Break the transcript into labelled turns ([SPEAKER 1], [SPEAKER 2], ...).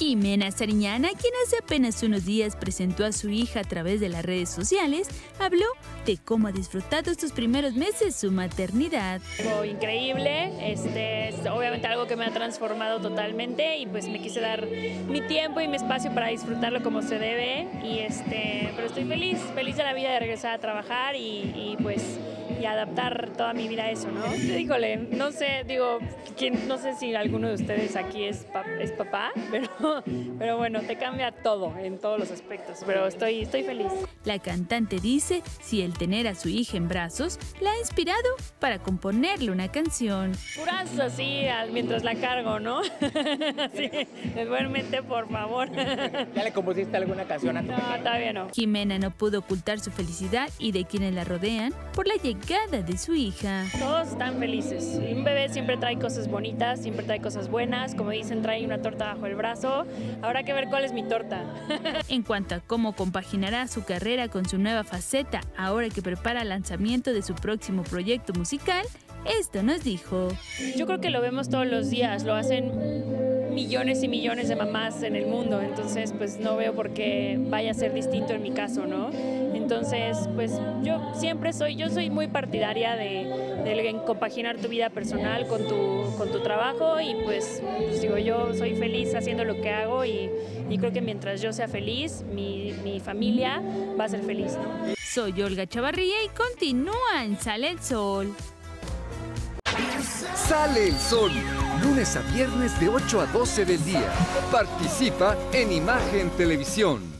[SPEAKER 1] Jimena Sariñana, quien hace apenas unos días presentó a su hija a través de las redes sociales, habló de cómo ha disfrutado estos primeros meses su maternidad.
[SPEAKER 2] Increíble, este, es obviamente algo que me ha transformado totalmente y pues me quise dar mi tiempo y mi espacio para disfrutarlo como se debe y este, pero estoy feliz, feliz de la vida de regresar a trabajar y, y pues adaptar toda mi vida a eso, ¿no? Híjole, no sé, digo, quién, no sé si alguno de ustedes aquí es, es papá, pero, pero bueno, te cambia todo en todos los aspectos, pero estoy, estoy feliz.
[SPEAKER 1] La cantante dice si el tener a su hija en brazos la ha inspirado para componerle una canción.
[SPEAKER 2] Puras así mientras la cargo, ¿no? sí, duérmete por favor.
[SPEAKER 3] ¿Ya le compusiste alguna canción a tu
[SPEAKER 2] No, todavía no.
[SPEAKER 1] Jimena no pudo ocultar su felicidad y de quienes la rodean por la llegada de su hija.
[SPEAKER 2] Todos están felices. Un bebé siempre trae cosas bonitas, siempre trae cosas buenas. Como dicen, trae una torta bajo el brazo. Habrá que ver cuál es mi torta.
[SPEAKER 1] En cuanto a cómo compaginará su carrera con su nueva faceta ahora que prepara el lanzamiento de su próximo proyecto musical, esto nos dijo.
[SPEAKER 2] Yo creo que lo vemos todos los días, lo hacen millones y millones de mamás en el mundo, entonces pues no veo por qué vaya a ser distinto en mi caso, ¿no? Entonces, pues yo siempre soy, yo soy muy partidaria de, de compaginar tu vida personal con tu, con tu trabajo y pues, pues digo, yo soy feliz haciendo lo que hago y, y creo que mientras yo sea feliz, mi, mi familia va a ser feliz, ¿no?
[SPEAKER 1] Soy Olga Chavarría y continúa en Sale el Sol.
[SPEAKER 4] Sale el sol, lunes a viernes de 8 a 12 del día. Participa en Imagen Televisión.